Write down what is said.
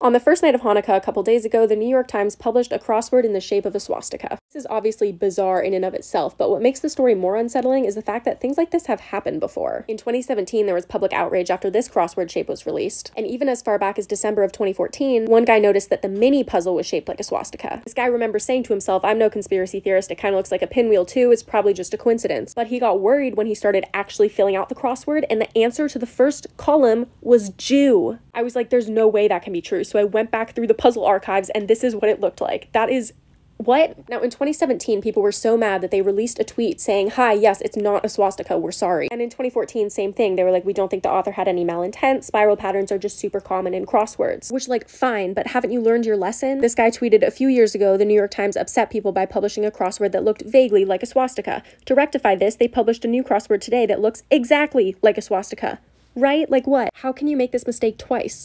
On the first night of Hanukkah, a couple days ago, the New York Times published a crossword in the shape of a swastika. This is obviously bizarre in and of itself, but what makes the story more unsettling is the fact that things like this have happened before. In 2017, there was public outrage after this crossword shape was released. And even as far back as December of 2014, one guy noticed that the mini puzzle was shaped like a swastika. This guy remembers saying to himself, I'm no conspiracy theorist, it kind of looks like a pinwheel too, it's probably just a coincidence. But he got worried when he started actually filling out the crossword, and the answer to the first column was Jew. I was like, there's no way that can be true. So I went back through the puzzle archives and this is what it looked like. That is what? Now, in 2017, people were so mad that they released a tweet saying, Hi, yes, it's not a swastika, we're sorry. And in 2014, same thing. They were like, We don't think the author had any malintent. Spiral patterns are just super common in crosswords. Which, like, fine, but haven't you learned your lesson? This guy tweeted a few years ago the New York Times upset people by publishing a crossword that looked vaguely like a swastika. To rectify this, they published a new crossword today that looks exactly like a swastika. Right? Like what? How can you make this mistake twice?